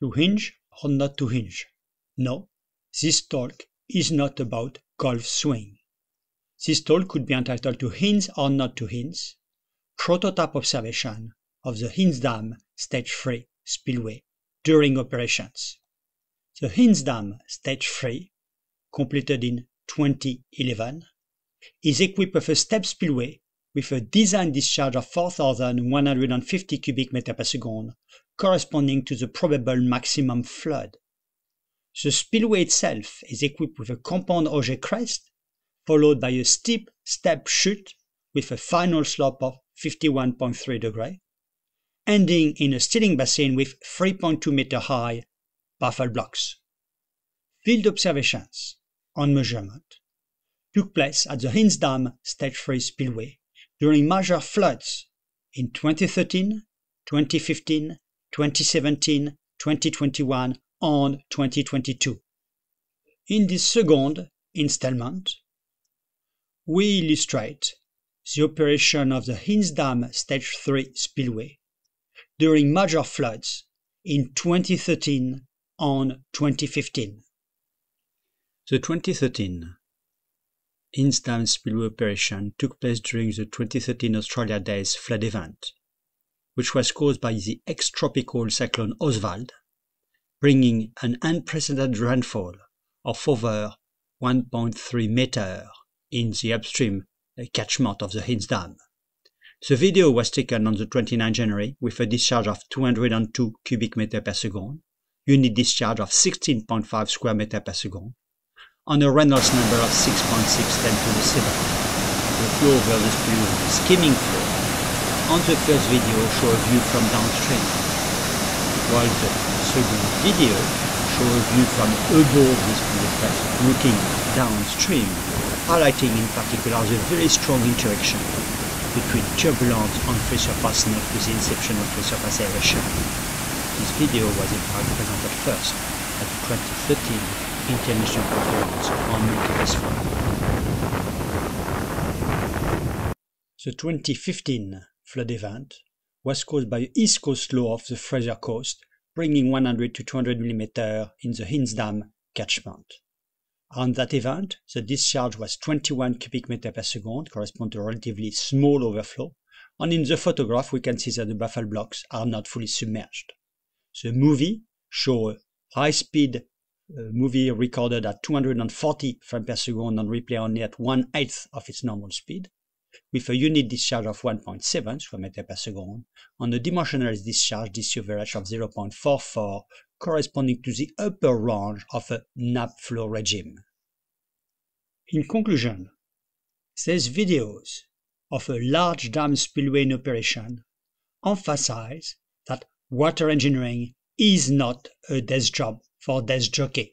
to hinge or not to hinge. No, this talk is not about golf swing. This talk could be entitled to hinge or not to hinge, prototype observation of the Hinze Dam Stage 3 spillway during operations. The Hinze Dam Stage 3, completed in 2011, is equipped with a step spillway with a design discharge of 4,150 cubic meters per second, corresponding to the probable maximum flood. The spillway itself is equipped with a compound ogee crest, followed by a steep step chute with a final slope of 51.3 degree, ending in a stilling basin with 3.2 meter high baffle blocks. Field observations on measurement took place at the Hinze Dam Stage 3 spillway during major floods in 2013, 2015, 2017, 2021, and 2022. In this second installment, we illustrate the operation of the Hinze Dam Stage 3 spillway during major floods in 2013 and 2015. The 2013 Hinze Dam spillway operation took place during the 2013 Australia Days flood event, which was caused by the ex-tropical cyclone Oswald, bringing an unprecedented rainfall of over 1.3 meter in the upstream catchment of the Hinze Dam. The video was taken on the 29 January with a discharge of 202 cubic meter per second, unit discharge of 16.5 square meter per second, on a Reynolds number of 6.610 to the 7. The flow over the spillway is skimming flow. On the first video show a view from downstream, while the second video show a view from above the spillway looking downstream, highlighting in particular the very strong interaction between turbulence and free surface net with the inception of free surface aeration. This video was in fact presented first at the 2013 International Conference on Multiphase The 2015 flood event was caused by east coast low of the Fraser Coast, bringing 100 to 200 mm in the Hinze Dam catchment. On that event, the discharge was 21 cubic meter per second, corresponding to a relatively small overflow, and in the photograph we can see that the baffle blocks are not fully submerged. The movie shows high-speed movie recorded at 240 frames per second on replay only at one eighth of its normal speed, with a unit discharge of 1.7 square meter per second, and a dimensionless discharge average of 0.44, corresponding to the upper range of a nappe flow regime. In conclusion, these videos of a large dam spillway in operation emphasize that water engineering is not a desk job for desk jockey.